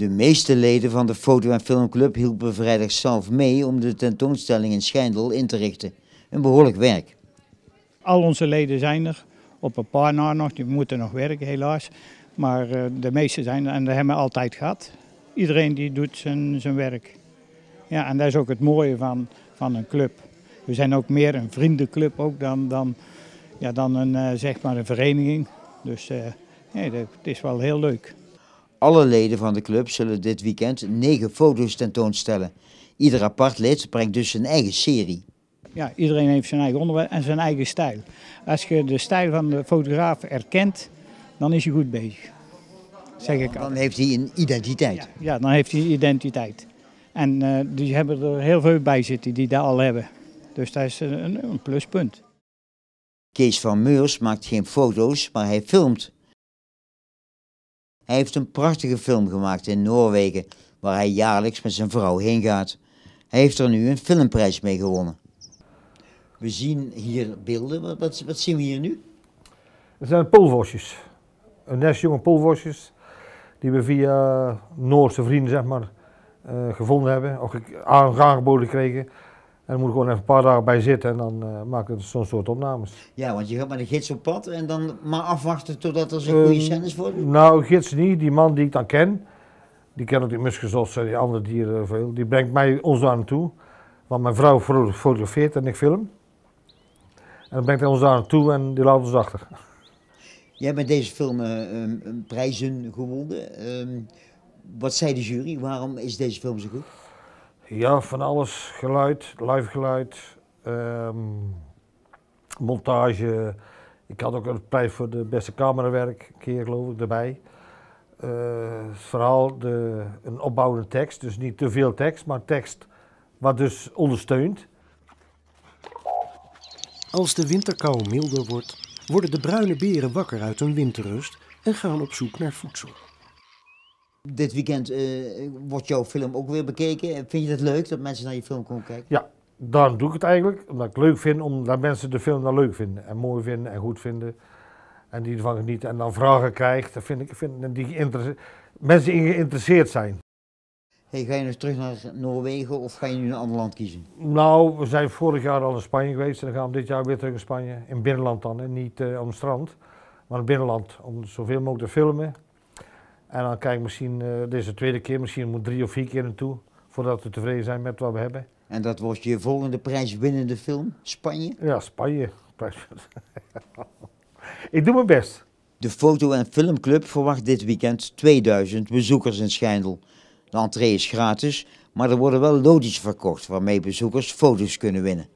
De meeste leden van de foto- en filmclub hielpen vrijdag zelf mee om de tentoonstelling in Schijndel in te richten. Een behoorlijk werk. Al onze leden zijn er, op een paar na nog, die moeten nog werken helaas. Maar eh, de meeste zijn er en dat hebben we altijd gehad. Iedereen die doet zijn, zijn werk. Ja, en dat is ook het mooie van, van een club. We zijn ook meer een vriendenclub ook dan, dan, ja, dan een, eh, zeg maar een vereniging. Dus uh, het is wel heel leuk. Alle leden van de club zullen dit weekend negen foto's tentoonstellen. Ieder apart lid brengt dus zijn eigen serie. Ja, iedereen heeft zijn eigen onderwerp en zijn eigen stijl. Als je de stijl van de fotograaf erkent, dan is hij goed bezig. Zeg ik Dan heeft hij een identiteit. Ja, ja, dan heeft hij identiteit. En uh, die hebben er heel veel bij zitten die dat al hebben. Dus dat is een, een pluspunt. Kees van Meurs maakt geen foto's, maar hij filmt. Hij heeft een prachtige film gemaakt in Noorwegen, waar hij jaarlijks met zijn vrouw heen gaat. Hij heeft er nu een filmprijs mee gewonnen. We zien hier beelden. Wat, wat, zien we hier nu? Het zijn polvosjes. Een nest jonge polvosjes die we via Noorse vrienden zeg maar, uh, gevonden hebben, ook aangeboden kregen. En dan moet ik gewoon even een paar dagen bij zitten en dan uh, maken we zo'n soort opnames. Ja, want je gaat met een gids op pad en dan maar afwachten totdat er goede uh, scènes worden? Nou, gids niet. Die man die ik dan ken, die ken ook die muskesos en die andere dieren veel, die brengt mij ons daar naartoe. Want mijn vrouw fotografeert en ik film. En dan brengt hij ons daar naartoe en die laat ons achter. Jij bent deze film um, prijzen gewonnen. Um, wat zei de jury? Waarom is deze film zo goed? Ja, van alles. Geluid, live geluid, um, montage. Ik had ook een prijs voor de beste camerawerk, een keer geloof ik, erbij. Het verhaal, de, een opbouwende tekst, dus niet te veel tekst, maar tekst wat dus ondersteunt. Als de winterkou milder wordt, worden de bruine beren wakker uit hun winterrust en gaan op zoek naar voedsel. Dit weekend uh, wordt jouw film ook weer bekeken. Vind je het leuk dat mensen naar je film komen kijken? Ja, daarom doe ik het eigenlijk. Omdat ik het leuk vind, omdat mensen de film dan leuk vinden. En mooi vinden en goed vinden. En die ervan genieten en dan vragen krijgt. Dat vind ik, vind, die mensen die geïnteresseerd zijn. Hey, ga je nog terug naar Noorwegen of ga je nu een ander land kiezen? Nou, we zijn vorig jaar al in Spanje geweest en dan gaan we dit jaar weer terug in Spanje. In binnenland dan, en niet uh, om het strand, maar in het binnenland. Om zoveel mogelijk te filmen. En dan kijk ik misschien, uh, dit is de tweede keer, misschien moet drie of vier keer naartoe. Voordat we tevreden zijn met wat we hebben. En dat wordt je volgende prijswinnende film, Spanje? Ja, Spanje. ik doe mijn best. De foto- en filmclub verwacht dit weekend 2000 bezoekers in Schijndel. De entree is gratis, maar er worden wel lodjes verkocht waarmee bezoekers foto's kunnen winnen.